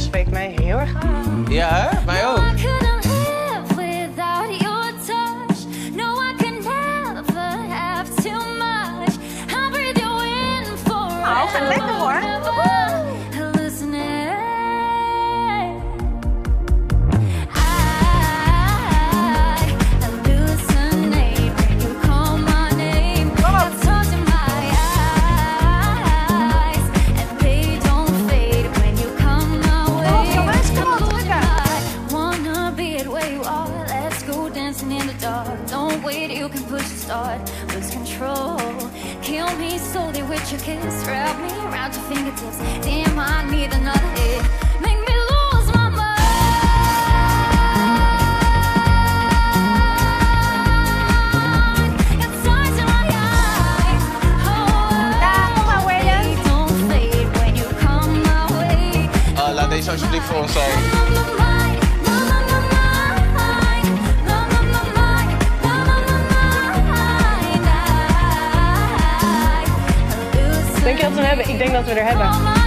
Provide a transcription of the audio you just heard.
stem spreekt mij heel erg aan. Ja, hè? mij ook. Nou, lekker hoor. Dancing in the dark. Don't wait, you can push the start. Lose control. Kill me slowly with your kiss. Wrap me around your fingertips. Damn, I need another hit. Make me lose my mind. Got stars in my hebben? Ik denk dat we er hebben.